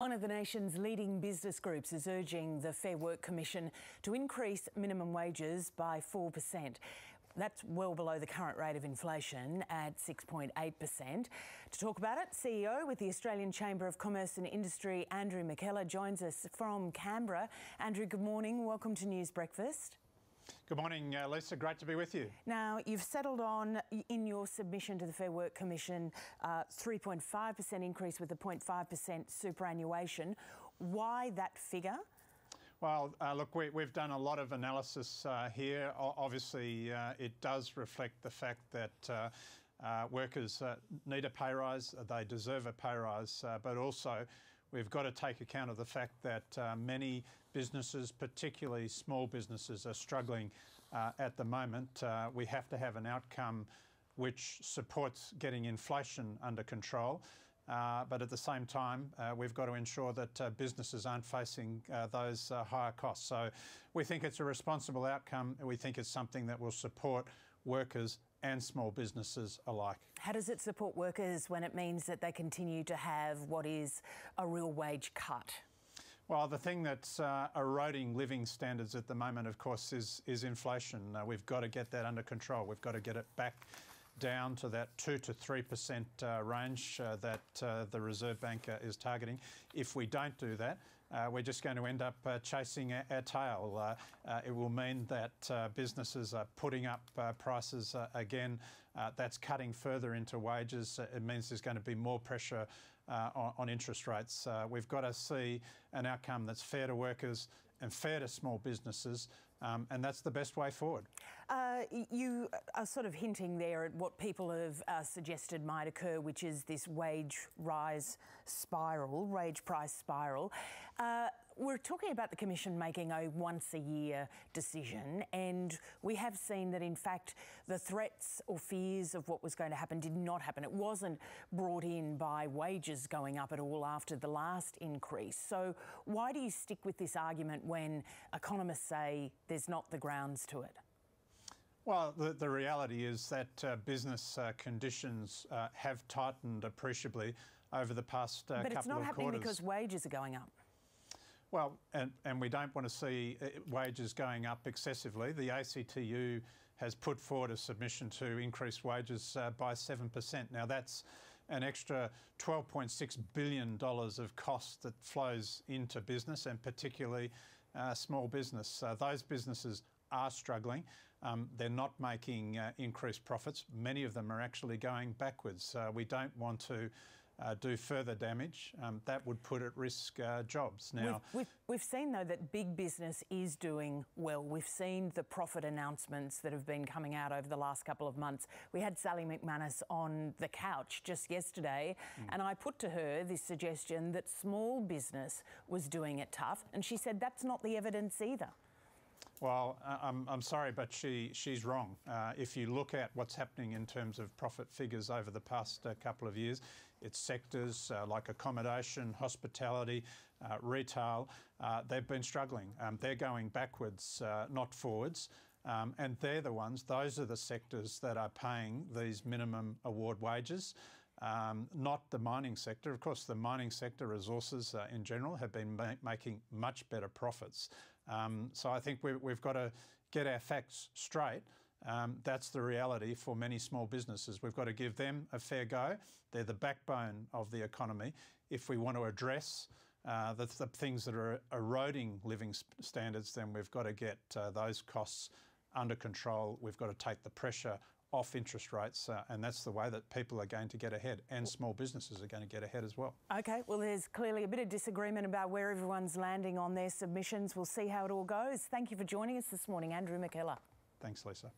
One of the nation's leading business groups is urging the Fair Work Commission to increase minimum wages by 4%. That's well below the current rate of inflation at 6.8%. To talk about it, CEO with the Australian Chamber of Commerce and Industry, Andrew McKellar, joins us from Canberra. Andrew, good morning. Welcome to News Breakfast. Good morning, uh, Lisa. Great to be with you. Now, you've settled on, in your submission to the Fair Work Commission, 3.5% uh, increase with a 0.5% superannuation. Why that figure? Well, uh, look, we, have done a lot of analysis uh, here. O obviously, uh, it does reflect the fact that uh, uh, workers need a pay rise, they deserve a pay rise, but also We've got to take account of the fact that uh, many businesses, particularly small businesses, are struggling uh, at the moment. Uh, we have to have an outcome which supports getting inflation under control. Uh, but at the same time, uh, we've got to ensure that uh, businesses aren't facing those higher costs. So we think it's a responsible outcome. And we think it's something that will support workers and small businesses alike. How does it support workers when it means that they continue to have what is a real wage cut? Well, the thing that's uh, eroding living standards at the moment, of course, is, is inflation. Uh, we've got to get that under control. We've got to get it back down to that 2 to 3% uh, range uh, that uh, the Reserve Bank is targeting. If we don't do that, uh, we're just going to end up uh, chasing our, our tail. Uh, it will mean that businesses are putting up prices again. that's cutting further into wages. it means there's going to be more pressure on, on, interest rates. we've got to see an outcome that's fair to workers and fair to small businesses, um, and that's the best way forward. Uh, you are sort of hinting there at what people have uh, suggested might occur, which is this wage rise spiral, wage price spiral. Uh, we're talking about the Commission making a once a year decision, and we have seen that in fact the threats or fears of what was going to happen did not happen. It wasn't brought in by wages going up at all after the last increase. So, why do you stick with this argument when economists say there's not the grounds to it? Well, the, the reality is that uh, business uh, conditions uh, have tightened appreciably over the past uh, couple of quarters. But it's not happening because wages are going up. Well, and, and we don't want to see uh, wages going up excessively. The ACTU has put forward a submission to increase wages uh, by 7%. Now, that's an extra $12.6 billion of cost that flows into business and particularly uh, small business. Uh, those businesses are struggling. Um, they're not making uh, increased profits. Many of them are actually going backwards. Uh, we don't want to uh, do further damage. Um, that would put at risk uh, jobs. Now, we've, we've, we've, seen though that big business is doing well. We've seen the profit announcements that have been coming out over the last couple of months. We had Sally McManus on the couch just yesterday, mm. and I put to her this suggestion that small business was doing it tough, and she said that's not the evidence either. Well, I'm, I'm sorry, but she, she's wrong. Uh, if you look at what's happening in terms of profit figures over the past uh, couple of years, it's sectors uh, like accommodation, hospitality, uh, retail, uh, they've been struggling. Um, they're going backwards, uh, not forwards. Um, and they're the ones, those are the sectors that are paying these minimum award wages. Um, not the mining sector. Of course, the mining sector resources uh, in general have been ma making much better profits. Um, so I think we, we've got to get our facts straight. Um, that's the reality for many small businesses. We've got to give them a fair go. They're the backbone of the economy. If we want to address uh, the, the, things that are eroding living standards, then we've got to get uh, those costs under control. We've got to take the pressure off interest rates, uh, and that's the way that people are going to get ahead, and small businesses are going to get ahead as well. Okay, well, there's clearly a bit of disagreement about where everyone's landing on their submissions. We'll see how it all goes. Thank you for joining us this morning, Andrew McKellar. Thanks, Lisa.